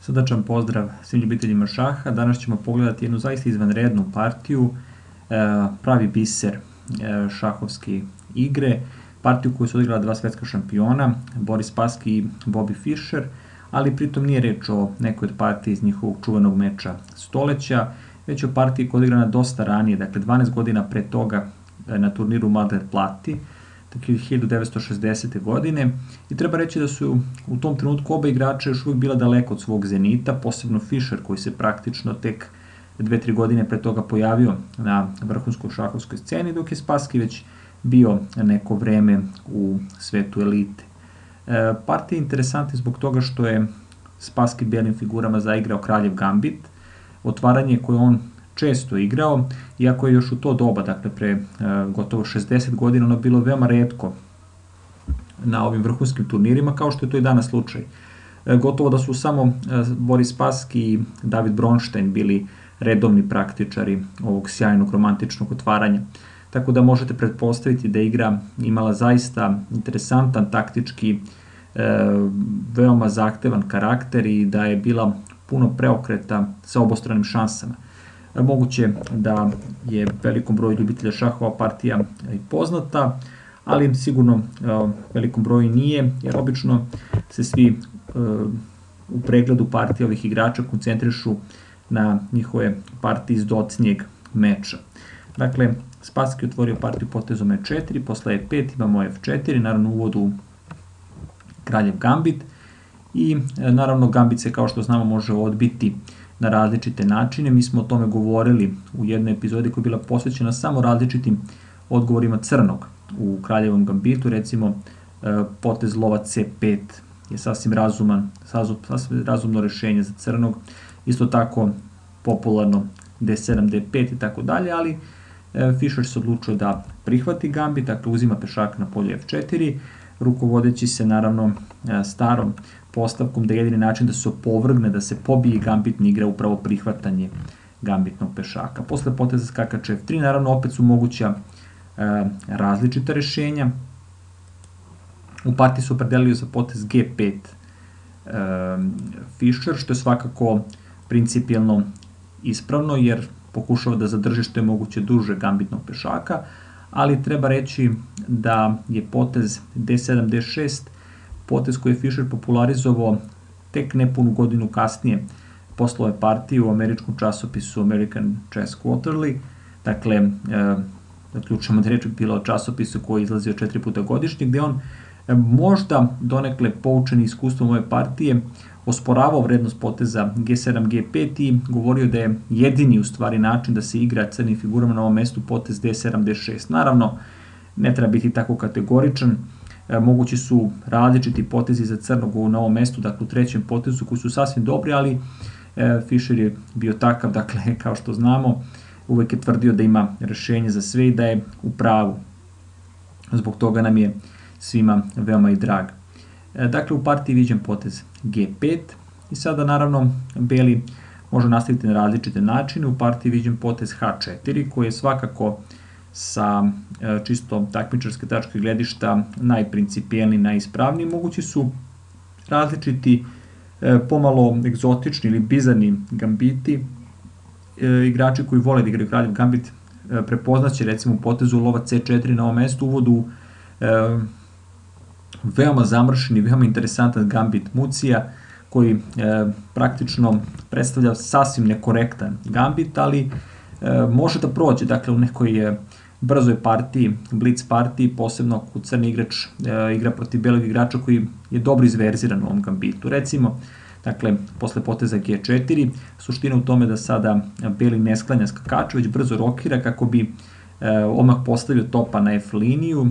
Srdačan pozdrav svim ljubiteljima šaha. Danas ćemo pogledati jednu zaista izvanrednu partiju, e, pravi biser e, šahovske igre, partiju koju su odigrala dva svetska šampiona, Boris Paski i Bobby Fischer, ali pritom nije reč o nekoj od partije iz njihovog čuvanog meča stoleća, već o partiji koja je odigrana dosta ranije, dakle 12 godina pre toga e, na turniru Madrid Plati, 1960. godine i treba reći da su u tom trenutku oba igrača još uvijek bila daleko od svog zenita, posebno Fischer koji se praktično tek dve, tri godine pre toga pojavio na vrhunskoj šahovskoj sceni, dok je Spaski već bio neko vreme u svetu elite. E, partija je interesantna zbog toga što je Spaski belim figurama zaigrao Kraljev Gambit, otvaranje koje on često igrao, iako je još u to doba, dakle pre e, gotovo 60 godina, ono bilo veoma redko na ovim vrhunskim turnirima, kao što je to i danas slučaj. E, gotovo da su samo e, Boris Paski i David Bronstein bili redovni praktičari ovog sjajnog romantičnog otvaranja. Tako da možete pretpostaviti da igra imala zaista interesantan taktički, veoma zahtevan karakter i da je bila puno preokreta sa obostranim šansama. Moguće da je velikom broju ljubitelja šahova partija i poznata, ali sigurno e, velikom broju nije, jer obično se svi e, u pregledu partije ovih igrača koncentrišu na njihove partije iz docnijeg meča. Dakle, Spaski otvorio partiju potezom E4, posle E5 imamo F4, naravno uvodu kraljev gambit i e, naravno gambit se kao što znamo može odbiti na različite načine. Mi smo o tome govorili u jednoj epizodi koja je bila posvećena samo različitim odgovorima crnog u kraljevom gambitu, recimo e, potez lova C5 je sasvim razuman, sasvim razumno rešenje za crnog, isto tako popularno D7, D5 i tako dalje, ali e, Fischer se odlučio da prihvati gambit, dakle uzima pešak na polje F4, rukovodeći se naravno e, starom postavkom da je jedini način da se opovrgne, da se pobije gambitni igra upravo prihvatanje gambitnog pešaka. Posle poteza skakača F3, naravno opet su moguća e, različita rešenja. U partiji su opredelili za potez G5 e, Fischer, što je svakako principijalno ispravno, jer pokušava da zadrži što je moguće duže gambitnog pešaka, ali treba reći da je potez D7, D6 potez koji je Fischer popularizovao tek nepunu godinu kasnije posle ove partije u američkom časopisu American Chess Quarterly, dakle, e, zaključamo da reč bila o časopisu koji je izlazio četiri puta godišnje, gde on e, možda donekle poučeni iskustvom ove partije osporavao vrednost poteza G7, G5 i govorio da je jedini u stvari način da se igra crnim figurama na ovom mestu potez D7, D6. Naravno, ne treba biti tako kategoričan, mogući su različiti potezi za crnog u novom mestu, dakle u trećem potezu koji su sasvim dobri, ali e, Fischer je bio takav, dakle kao što znamo, uvek je tvrdio da ima rešenje za sve i da je u pravu. Zbog toga nam je svima veoma i drag. E, dakle, u partiji viđen potez G5 i sada naravno beli može nastaviti na različite načine. U partiji viđen potez H4 koji je svakako sa e, čisto takmičarske tačke gledišta najprincipijelni, najispravniji. Mogući su različiti e, pomalo egzotični ili bizarni gambiti. Igrači koji vole da igraju kraljev gambit prepoznaće recimo potezu lova C4 na ovom mestu uvodu veoma zamršen i veoma interesantan gambit Mucija, koji e, praktično predstavlja sasvim nekorektan gambit, ali e, može da prođe, dakle u nekoj e, brzoj partiji, blitz partiji, posebno ako crni igrač e, igra protiv belog igrača koji je dobro izverziran u ovom gambitu. Recimo, dakle, posle poteza G4, suština u tome da sada beli ne sklanja skakača, već brzo rokira kako bi e, odmah postavio topa na F liniju,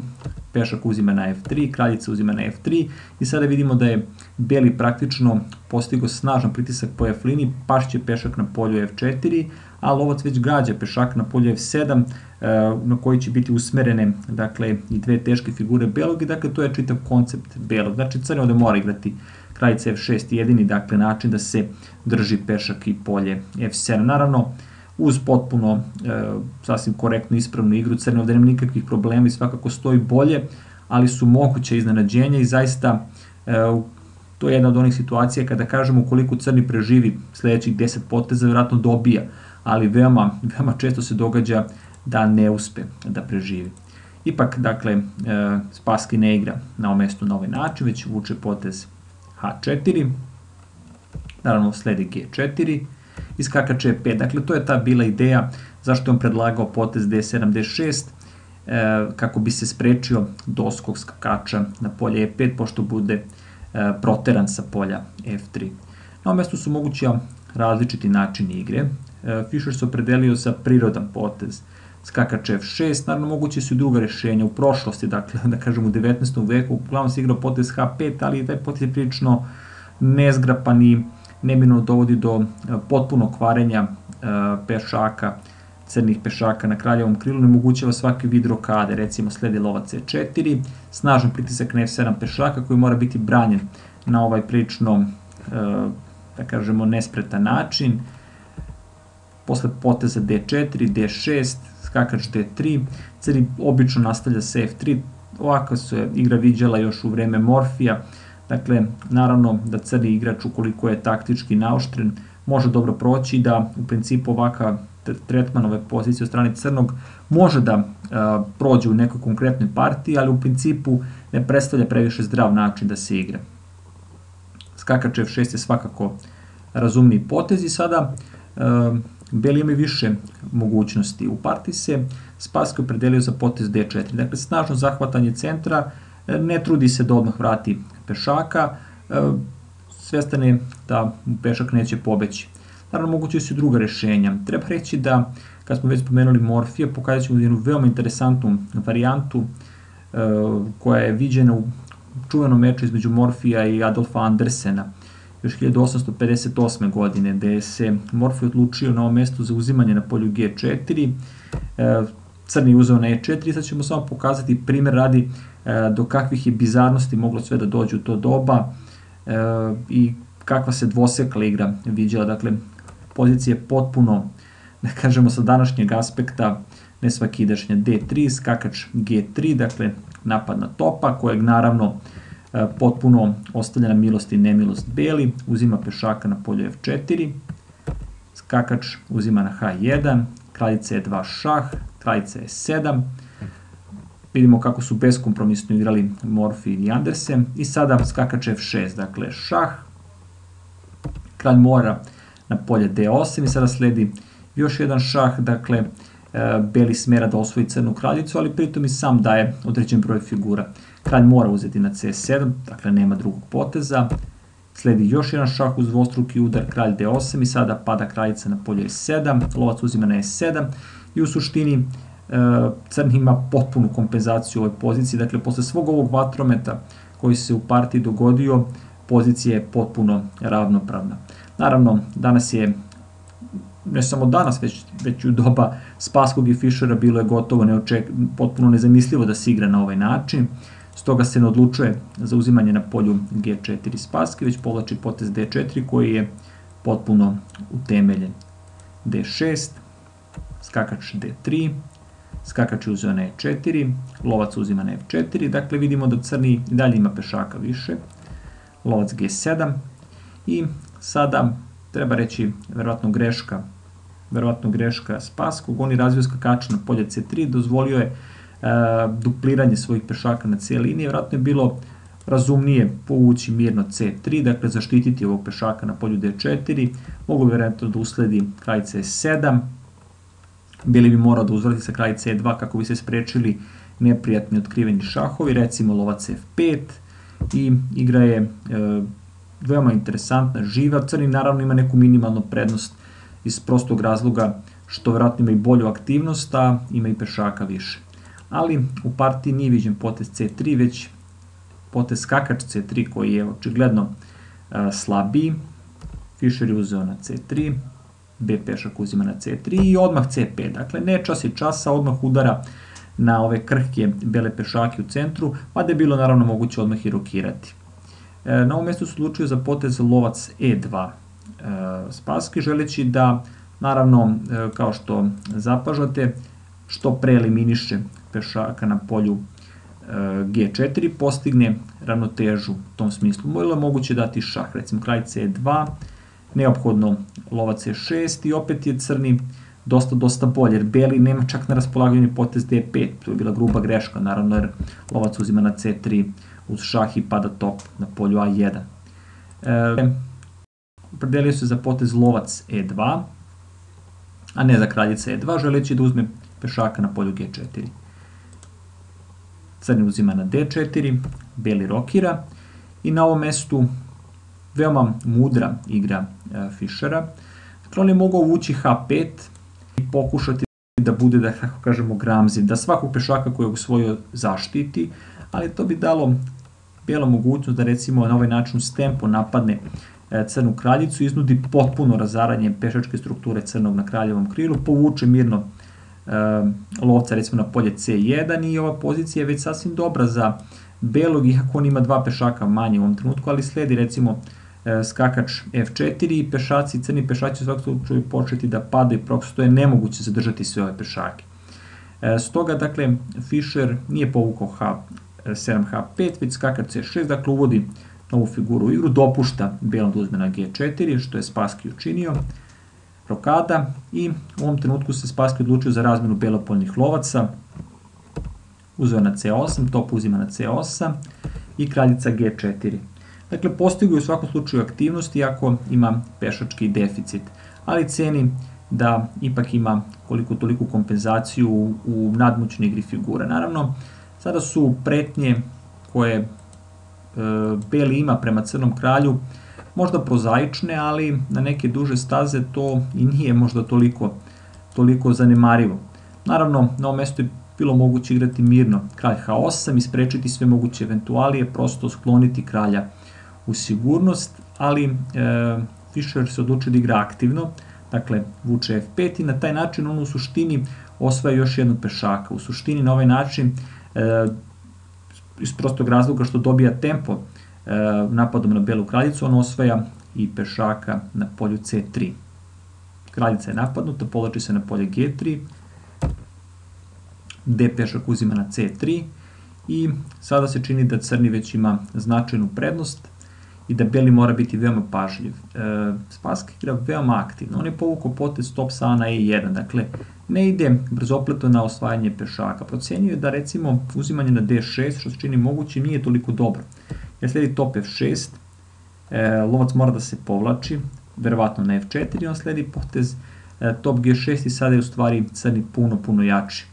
pešak uzima na F3, kraljica uzima na F3 i sada vidimo da je beli praktično postigo snažan pritisak po F liniji, pašće pešak na polju F4, a lovac već gađa pešak na polju F7 e, na koji će biti usmerene dakle, i dve teške figure belog i dakle to je čitav koncept belog. Znači crni ovde mora igrati kraljica F6 jedini dakle način da se drži pešak i polje F7. Naravno, uz potpuno e, sasvim korektnu ispravnu igru Crne ovde nema nikakvih problema i svakako stoji bolje, ali su moguće iznenađenja i zaista e, To je jedna od onih situacija kada kažemo koliko crni preživi sledećih 10 poteza, vjerojatno dobija, ali veoma, veoma često se događa da ne uspe da preživi. Ipak, dakle, e, Spaski ne igra na ovom mestu na ovaj način, već vuče potez H4, naravno sledi G4 i skakač E5. Dakle, to je ta bila ideja zašto je on predlagao potez D7, D6, e, kako bi se sprečio doskog skakača na polje E5, pošto bude e, proteran sa polja F3. Na ovom mestu su mogući različiti načini igre. Fischer se opredelio za prirodan potez. Skakač F6, naravno moguće su i druga rešenja u prošlosti, dakle, da kažem u 19. veku, uglavnom se igrao potez H5, ali taj potez je prilično nezgrapan i nemino dovodi do e, potpunog kvarenja e, pešaka, crnih pešaka na kraljevom krilu, ne mogućava svaki vid rokade, recimo sledi lova C4, snažan pritisak na F7 pešaka koji mora biti branjen na ovaj prilično, e, da kažemo, nespretan način, posle poteza D4, D6, skakač D3, crni obično nastavlja sa F3, ovako se igra viđala još u vreme Morfija, dakle, naravno da crni igrač ukoliko je taktički naoštren, može dobro proći da u principu ovaka tretman ove pozicije od strane crnog može da prođe u nekoj konkretnoj partiji, ali u principu ne predstavlja previše zdrav način da se igra. Skakač F6 je svakako razumni potez i sada Beli imaju više mogućnosti. U partiji se Spasko predelio za potez D4. Dakle, snažno zahvatanje centra, ne trudi se da odmah vrati pešaka, e, svestan je da pešak neće pobeći. Naravno, moguće su i druga rešenja. Treba reći da, kad smo već spomenuli Morfija, pokazat ćemo jednu veoma interesantnu varijantu e, koja je viđena u čuvenom meču između Morfija i Adolfa Andersena još 1858. godine, gde se Morfej odlučio na ovom mestu za uzimanje na polju G4, e, crni uzeo na E4 sad ćemo samo pokazati primer radi e, do kakvih je bizarnosti moglo sve da dođe u to doba e, i kakva se dvosekla igra viđala. Dakle, pozicija je potpuno, da kažemo sa današnjeg aspekta, ne svakidašnja D3, skakač G3, dakle napad na topa, kojeg naravno potpuno ostavlja na milost i nemilost beli, uzima pešaka na polju F4, skakač uzima na H1, kraljica E2 šah, kraljica E7, vidimo kako su beskompromisno igrali Morfi i Andersen. I sada skakač F6, dakle šah, kralj mora na polje D8 i sada sledi još jedan šah, dakle e, beli smera da osvoji crnu kraljicu, ali pritom i sam daje određen broj figura. Kralj mora uzeti na c7, dakle nema drugog poteza. Sledi još jedan šah uz dvostruki udar, kralj d8 i sada pada kraljica na polje e7, lovac uzima na e7 i u suštini e, crn ima potpunu kompenzaciju u ovoj poziciji, dakle posle svog ovog vatrometa koji se u partiji dogodio, pozicija je potpuno ravnopravna. Naravno, danas je ne samo danas, već, već u doba Spaskog i Fischera bilo je gotovo neoček, potpuno nezamislivo da se igra na ovaj način. Stoga se ne odlučuje za uzimanje na polju G4 spaske, već povlači potez D4 koji je potpuno utemeljen. D6, skakač D3, skakač je uzeo na E4, lovac uzima na F4, dakle vidimo da crni i dalje ima pešaka više, lovac G7 i sada treba reći verovatno greška verovatno greška Spaskog, on je razvio skakača na polje C3, dozvolio je dupliranje svojih pešaka na C linije, vratno je bilo razumnije povući mirno C3, dakle zaštititi ovog pešaka na polju D4, mogu bi vjerojatno da usledi kraj C7, bili bi morao da uzvrati sa kraj C2 kako bi se sprečili neprijatni otkriveni šahovi, recimo lovac F5 i igra je e, veoma interesantna, živa, crni naravno ima neku minimalnu prednost iz prostog razloga što vjerojatno ima i bolju aktivnost, a ima i pešaka više ali u partiji nije viđen potez C3, već potez skakač C3 koji je očigledno slabiji. Fischer je uzeo na C3, B pešak uzima na C3 i odmah C5. Dakle, ne čas i časa, odmah udara na ove krhke bele pešake u centru, pa da je bilo naravno moguće odmah i rokirati. E, na ovom mjestu se odlučio za potez lovac E2 e, Spaski, želeći da, naravno, e, kao što zapažate, što pre eliminiše pešaka na polju G4 postigne ravnotežu u tom smislu. Bilo je moguće dati šah, recimo kralj C2, neophodno lovac E6 i opet je crni dosta, dosta bolje, jer beli nema čak na raspolaganju potez D5, to je bila gruba greška, naravno jer lovac uzima na C3 uz šah i pada top na polju A1. E, opredelio se za potez lovac E2, a ne za kraljica E2, želeći da uzme pešaka na polju G4. Crni uzima na D4, beli rokira i na ovom mestu veoma mudra igra e, Fischera. Dakle, on je mogao ući H5 i pokušati da bude, da tako kažemo, gramzi, da svakog pešaka koji je osvojio zaštiti, ali to bi dalo bijela mogućnost da recimo na ovaj način s tempo napadne e, crnu kraljicu, iznudi potpuno razaranje pešačke strukture crnog na kraljevom krilu, povuče mirno lovca recimo na polje C1 i ova pozicija je već sasvim dobra za belog, iako on ima dva pešaka manje u ovom trenutku, ali sledi recimo e, skakač F4 i pešaci, crni pešaci u svakom slučaju početi da padaju, prosto je nemoguće zadržati sve ove pešake. Stoga, dakle, Fischer nije povukao H 7H5, već skakač C6, dakle uvodi novu figuru u igru, dopušta belom da uzme na G4, što je Spaski učinio, rokada i u ovom trenutku se Spaski odlučio za razmenu belopoljnih lovaca, uzeo na C8, top uzima na C8 i kraljica G4. Dakle, postiguje u svakom slučaju aktivnost, iako ima pešački deficit, ali ceni da ipak ima koliko toliko kompenzaciju u nadmoćnoj igri figura. Naravno, Sada su pretnje koje e, Beli ima prema Crnom kralju možda prozaične, ali na neke duže staze to i nije možda toliko, toliko zanemarivo. Naravno, na ovom mestu je bilo moguće igrati mirno kralj H8 i sprečiti sve moguće eventualije, prosto skloniti kralja u sigurnost, ali e, Fischer se odlučio da igra aktivno, dakle vuče F5 i na taj način on u suštini osvaja još jednu pešaka. U suštini na ovaj način e, iz prostog razloga što dobija tempo napadom na belu kraljicu, on osvaja i pešaka na polju C3. Kraljica je napadnuta, povlači se na polje G3, D pešak uzima na C3 i sada se čini da crni već ima značajnu prednost i da beli mora biti veoma pažljiv. E, Spaska igra veoma aktivno, on je povukao potez top sa na E1, dakle ne ide brzopleto na osvajanje pešaka. Procenio je da recimo uzimanje na D6, što se čini moguće, nije toliko dobro. Jer sledi top F6, e, lovac mora da se povlači, verovatno na F4 i on sledi potez. E, top G6 i sada je u stvari crni puno, puno jači.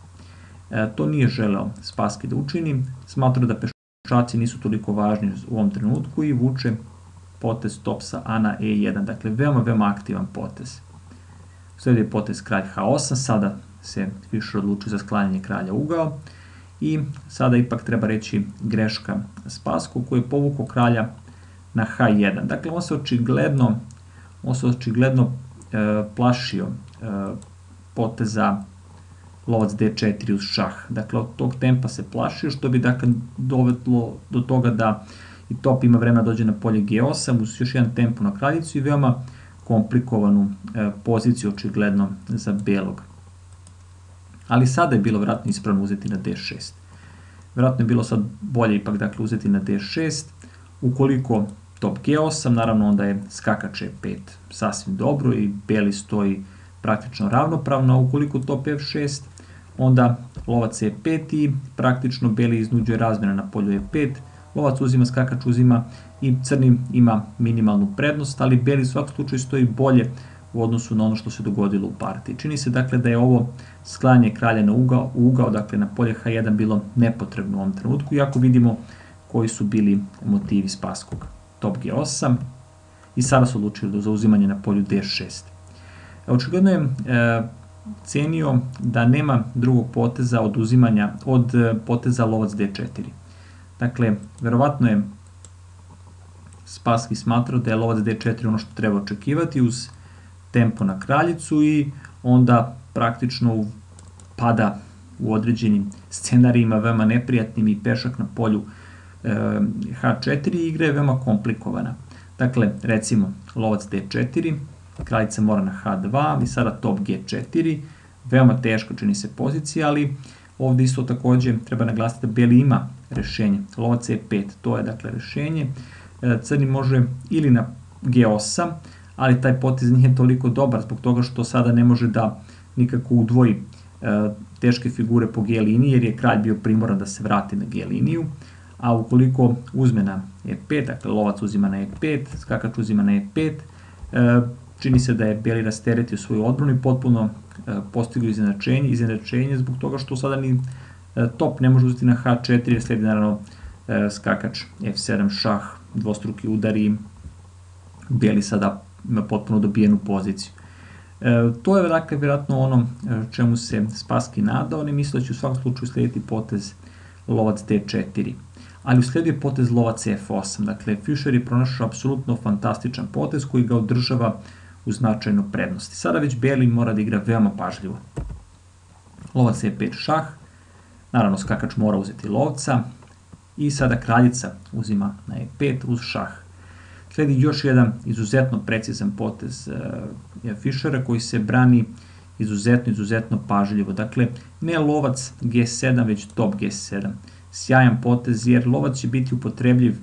E, to nije želeo Spaski da učini, smatrao da pešaci nisu toliko važni u ovom trenutku i vuče potez top sa A na E1, dakle veoma, veoma aktivan potez. Sledi potez kralj H8, sada se Fischer odlučio za sklanjanje kralja ugao i sada ipak treba reći greška Spasko koji je povukao kralja na H1. Dakle, on se očigledno, on se očigledno e, plašio e, poteza lovac D4 uz šah. Dakle, od tog tempa se plašio, što bi dakle dovedlo do toga da i top ima vremena da dođe na polje G8 uz još jedan tempo na kraljicu i veoma komplikovanu e, poziciju očigledno za belog. Ali sada je bilo vratno ispravno uzeti na D6. Vratno je bilo sad bolje ipak dakle uzeti na D6. Ukoliko top G8, naravno onda je skakač E5 sasvim dobro i beli stoji praktično ravnopravno, a ukoliko top F6, onda lovac E5 i praktično beli iznuđuje razmjena na polju E5, lovac uzima, skakač uzima i crni ima minimalnu prednost, ali beli u svakom slučaju stoji bolje u odnosu na ono što se dogodilo u partiji. Čini se dakle da je ovo sklanje kralja na ugao, ugao dakle na polje H1 bilo nepotrebno u ovom trenutku, iako vidimo koji su bili motivi Spaskog. Top G8 i sada su odlučili do zauzimanja na polju D6. E, očigledno je e, cenio da nema drugog poteza od uzimanja od e, poteza lovac D4. Dakle, verovatno je Spaski smatrao da je lovac D4 ono što treba očekivati uz tempo na kraljicu i onda praktično pada u određenim scenarijima veoma neprijatnim i pešak na polju e, H4 igra je veoma komplikovana. Dakle, recimo lovac D4, kraljica mora na H2 i sada top G4, veoma teško čini se pozicija, ali ovde isto takođe treba naglasiti da Beli ima rešenje. Lovac E5, to je dakle rešenje. E, crni može ili na G8, ali taj potez nije toliko dobar zbog toga što sada ne može da nikako udvoji e, teške figure po G liniji jer je kralj bio primoran da se vrati na G liniju, a ukoliko uzme na E5, dakle lovac uzima na E5, skakač uzima na E5, e, čini se da je Beli rasteretio svoju odbranu i potpuno postigao iznenačenje, iznenačenje zbog toga što sada ni top ne može uzeti na H4 jer sledi naravno skakač F7 šah, dvostruki udari, Beli sada ima potpuno dobijenu poziciju. E, to je dakle vjerojatno ono e, čemu se Spaski nadao, ne misle da će u svakom slučaju slijediti potez lovac D4. Ali usledio je potez lovac F8, dakle Fischer je pronašao apsolutno fantastičan potez koji ga održava u značajno prednosti. Sada već Beli mora da igra veoma pažljivo. Lovac E5 šah, naravno skakač mora uzeti lovca i sada kraljica uzima na E5 uz šah. Sledi još jedan izuzetno precizan potez uh, Fischera koji se brani izuzetno, izuzetno pažljivo. Dakle, ne lovac G7, već top G7. Sjajan potez jer lovac će biti upotrebljiv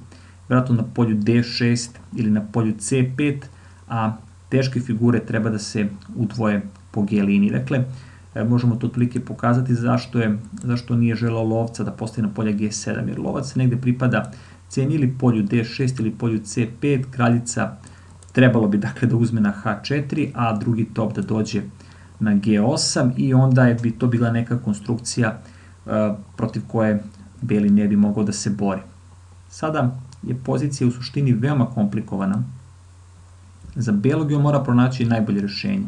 vratno na polju D6 ili na polju C5, a teške figure treba da se udvoje po G liniji. Dakle, e, možemo to otprilike pokazati zašto, je, zašto nije želao lovca da postaje na polje G7, jer lovac negde pripada ceni ili polju D6 ili polju C5, kraljica trebalo bi dakle da uzme na H4, a drugi top da dođe na G8 i onda bi to bila neka konstrukcija uh, protiv koje Beli ne bi mogao da se bori. Sada je pozicija u suštini veoma komplikovana. Za Belog je mora pronaći najbolje rešenje.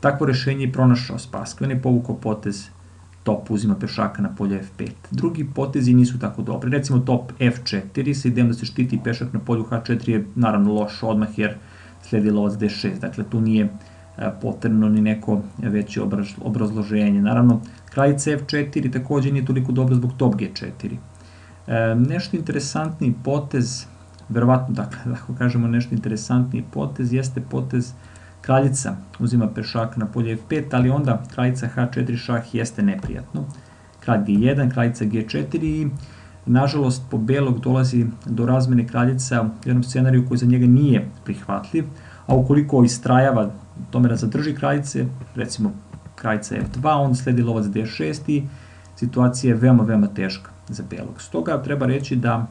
Takvo rešenje je pronašao Spassky, on je povukao potez top uzima pešaka na polju F5. Drugi potezi nisu tako dobri. Recimo top F4 sa idejom da se štiti pešak na polju H4 je naravno loš odmah jer sledi lovac D6. Dakle, tu nije e, potrebno ni neko veće obrazloženje. Naravno, kraljica F4 takođe nije toliko dobro zbog top G4. E, nešto interesantni potez, verovatno, dakle, da kažemo nešto interesantni potez, jeste potez Kraljica uzima pešak na polje F5, ali onda kraljica H4 šah jeste neprijatno. Kralj G1, kraljica G4 i nažalost po belog dolazi do razmene kraljica u jednom scenariju koji za njega nije prihvatljiv, a ukoliko istrajava tome da zadrži kraljice, recimo kraljica F2, onda sledi lovac D6 i situacija je veoma, veoma teška za belog. Stoga treba reći da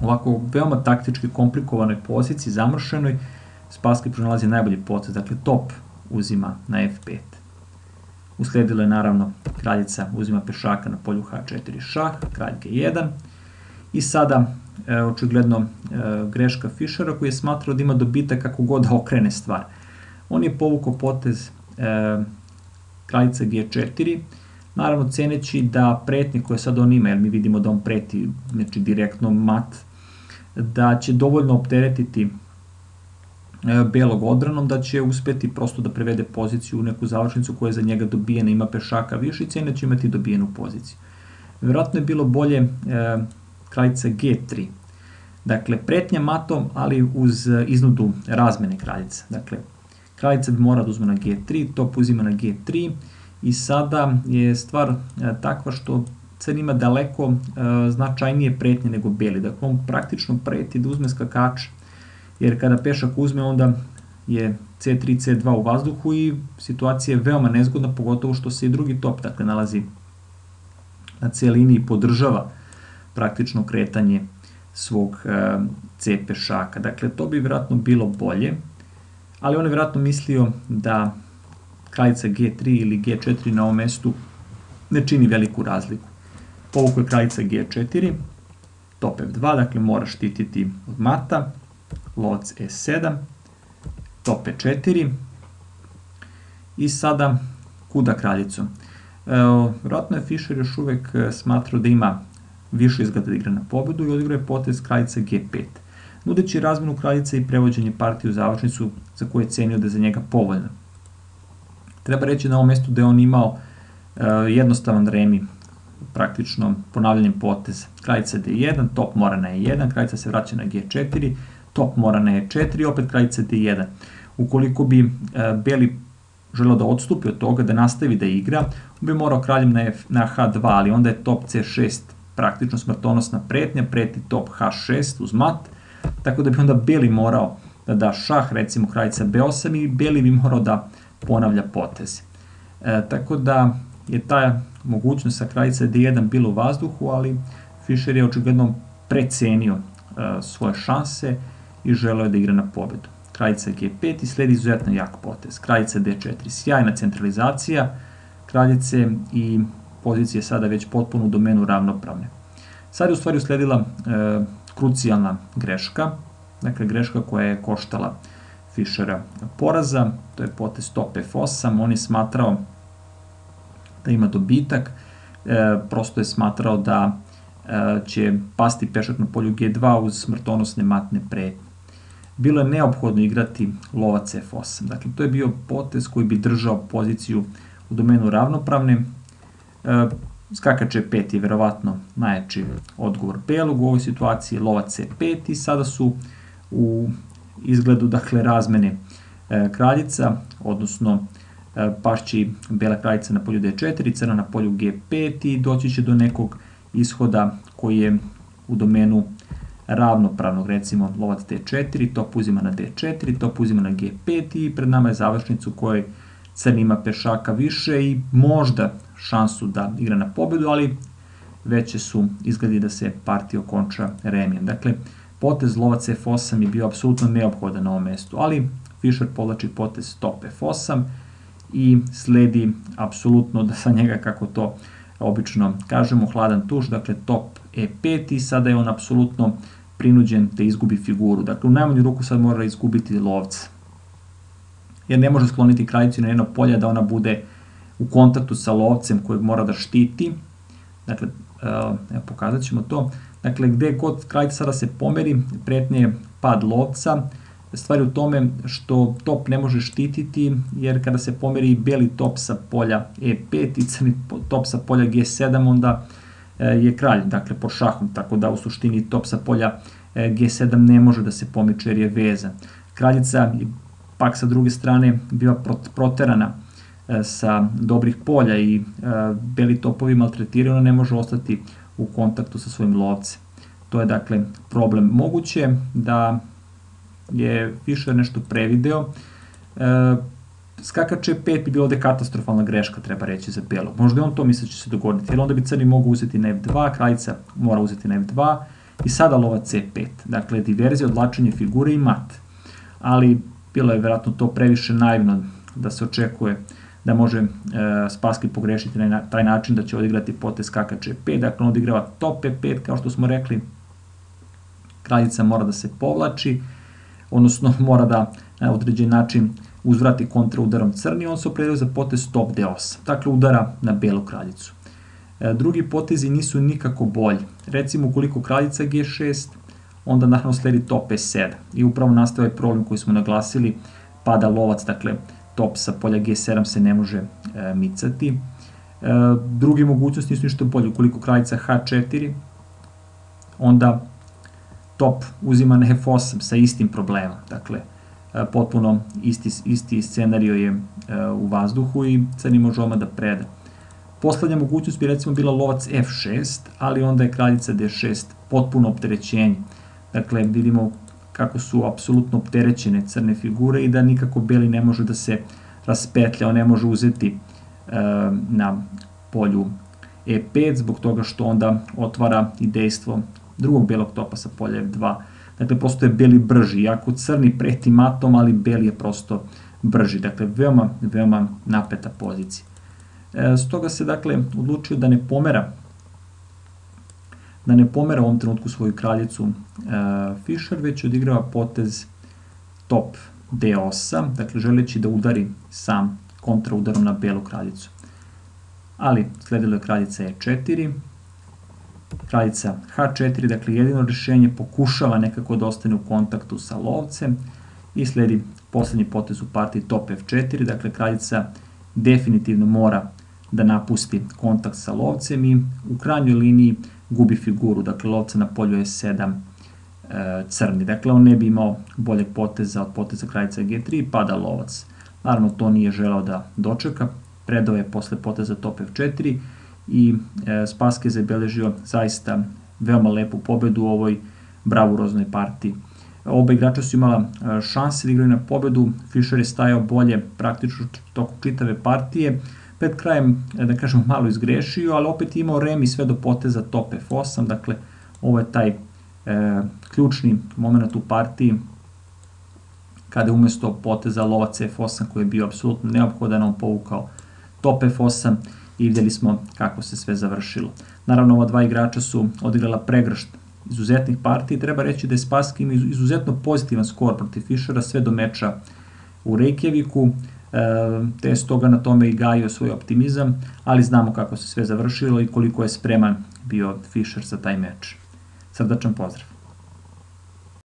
ovako veoma taktički komplikovanoj poziciji, zamršenoj, Spassky pronalazi najbolji potez, dakle top uzima na f5. Usledilo je naravno kraljica uzima pešaka na polju h4 šah, kralj g1 i sada e, očigledno e, greška Fischera koji je smatrao da ima dobitak kako god da okrene stvar. On je povukao potez e, kraljica g4, naravno ceneći da pretnje koje sad on ima, jer mi vidimo da on preti znači direktno mat, da će dovoljno opteretiti belog odbranom, da će uspeti prosto da prevede poziciju u neku završnicu koja je za njega dobijena, ima pešaka više i cena će imati dobijenu poziciju. Vjerojatno je bilo bolje e, kraljica G3. Dakle, pretnja matom, ali uz iznudu razmene kraljice. Dakle, kraljica bi mora da uzme na G3, top uzima na G3 i sada je stvar e, takva što crn ima daleko e, značajnije pretnje nego beli. Dakle, on praktično preti da uzme skakač jer kada pešak uzme onda je C3, C2 u vazduhu i situacija je veoma nezgodna, pogotovo što se i drugi top dakle, nalazi na C liniji podržava praktično kretanje svog e, C pešaka. Dakle, to bi vjerojatno bilo bolje, ali on je vjerojatno mislio da kraljica G3 ili G4 na ovom mestu ne čini veliku razliku. Povuku je kraljica G4, top F2, dakle mora štititi od mata, lovac e7, top e4 i sada kuda kraljicu. Vjerojatno je Fischer još uvek e, smatrao da ima više izgleda da igra na pobedu i odigrao je potez kraljice g5, nudeći razmenu kraljice i prevođenje partije u završnicu za koje je cenio da je za njega povoljna. Treba reći na ovom mestu da je on imao e, jednostavan remi, praktično ponavljanjem poteza. Kraljica d1, top mora na e1, kraljica se vraća na g4, top mora na e4 i opet kraljica d1. Ukoliko bi e, beli želeo da odstupi od toga, da nastavi da igra, on bi morao kraljem na, na h2, ali onda je top c6 praktično smrtonosna pretnja, preti top H6 uz mat, tako da bi onda beli morao da da šah, recimo kraljica B8 i beli bi morao da ponavlja poteze. E, tako da je ta mogućnost sa kraljica D1 bila u vazduhu, ali Fischer je očigledno precenio e, svoje šanse i želeo je da igra na pobedu. Kraljica G5 i sledi izuzetno jak potez. Kraljica D4, sjajna centralizacija kraljice i pozicija je sada već potpuno u domenu ravnopravne. Sad je u stvari usledila e, krucijalna greška, dakle greška koja je koštala Fischera poraza, to je potez top F8, on je smatrao da ima dobitak, e, prosto je smatrao da e, će pasti pešak na polju G2 uz smrtonosne matne pretnje. Bilo je neophodno igrati lovac F8, dakle to je bio potez koji bi držao poziciju u domenu ravnopravne, e, Skakač E5 je verovatno najjači odgovor belog u ovoj situaciji, lovac C5 i sada su u izgledu dakle razmene e, kraljica, odnosno e, pašći bela kraljica na polju D4, crna na polju G5 i doći će do nekog ishoda koji je u domenu ravnopravnog, recimo lovac D4, top uzima na D4, top uzima na G5 i pred nama je završnicu kojoj crn ima pešaka više i možda šansu da igra na pobedu, ali veće su izgledi da se partija okonča remijem. Dakle, potez lovac F8 je bio apsolutno neophodan na ovom mestu, ali Fischer povlači potez top F8 i sledi apsolutno da sa njega, kako to obično kažemo, hladan tuš, dakle top E5 i sada je on apsolutno prinuđen da izgubi figuru. Dakle, u najmanju ruku sad mora izgubiti lovca. Jer ne može skloniti kraljicu na jedno polje da ona bude u kontaktu sa lovcem kojeg mora da štiti. Dakle, evo pokazat ćemo to. Dakle, gde god kraljica sada se pomeri, pretnje je pad lovca, stvari u tome što top ne može štititi, jer kada se pomeri beli top sa polja E5 i crni top sa polja G7, onda je kralj, dakle, pod šahom, tako da u suštini top sa polja e, G7 ne može da se pomiče jer je vezan. Kraljica pak sa druge strane biva proterana e, sa dobrih polja i beli topovi maltretiraju, ona ne može ostati u kontaktu sa svojim lovcem. To je dakle problem. Moguće da je Fischer nešto prevideo. E, skakač E5 bi bilo ovde katastrofalna greška, treba reći, za belo. Možda je on to misle da će se dogoditi, jer onda bi crni mogu uzeti na F2, kraljica mora uzeti na F2 i sada lova C5. Dakle, diverzija, odlačenje figure i mat. Ali bilo je verovatno to previše naivno da se očekuje da može e, Spaski pogrešiti na taj način da će odigrati potez skakač E5, dakle on odigrava top E5 kao što smo rekli, kraljica mora da se povlači, odnosno mora da na određen način uzvrati kontra udarom crni, on se opredio za potez top D8, dakle udara na belu kraljicu. E, drugi potezi nisu nikako bolji. Recimo, ukoliko kraljica G6, onda naravno sledi top E7 i upravo nastaje ovaj problem koji smo naglasili, pada lovac, dakle top sa polja G7 se ne može e, micati. E, drugi mogućnosti nisu ništa bolje, ukoliko kraljica H4, onda top uzima na F8 sa istim problemom, dakle potpuno isti, isti scenario je e, u vazduhu i crni može odmah da preda. Poslednja mogućnost bi recimo bila lovac F6, ali onda je kraljica D6 potpuno opterećenje. Dakle, vidimo kako su apsolutno opterećene crne figure i da nikako beli ne može da se raspetlja, on ne može uzeti e, na polju E5 zbog toga što onda otvara i dejstvo drugog belog topa sa polja F2. Dakle, prosto je beli brži, jako crni preti matom, ali beli je prosto brži. Dakle, veoma, veoma napeta pozicija. E, stoga se, dakle, odlučio da ne pomera da ne pomera u ovom trenutku svoju kraljicu e, Fischer, već odigrava potez top D8, dakle želeći da udari sam kontra udarom na belu kraljicu. Ali sledilo je kraljica E4, kraljica H4, dakle jedino rešenje pokušava nekako da ostane u kontaktu sa lovcem i sledi poslednji potez u partiji top F4, dakle kraljica definitivno mora da napusti kontakt sa lovcem i u krajnjoj liniji gubi figuru, dakle lovca na polju je 7 e, crni. Dakle, on ne bi imao boljeg poteza od poteza kraljica G3 i pada lovac. Naravno, to nije želao da dočeka, predao je posle poteza top F4 i e, Spaske zabeležio zaista veoma lepu pobedu u ovoj bravuroznoj partiji. Oba igrača su imala e, šanse da igraju na pobedu, Fischer je stajao bolje praktično tokom čitave partije, pred krajem, e, da kažemo, malo izgrešio, ali opet imao remi sve do poteza top F8, dakle, ovo je taj e, ključni moment u partiji, kada umesto poteza lovac F8 koji je bio apsolutno neophodan, on povukao top F8 i vidjeli smo kako se sve završilo. Naravno, ova dva igrača su odigrala pregršt izuzetnih partija treba reći da je Spassky ima izuzetno pozitivan skor protiv Fischera sve do meča u Reykjaviku, e, te je stoga na tome i gajio svoj optimizam, ali znamo kako se sve završilo i koliko je spreman bio Fischer za taj meč. Srdačan pozdrav!